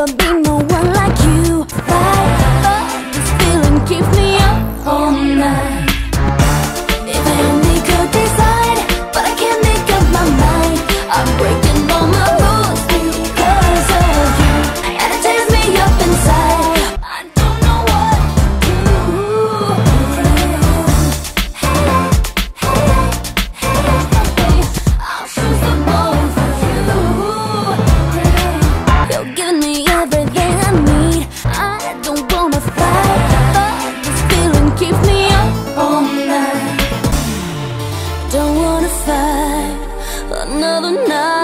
never be no one like enough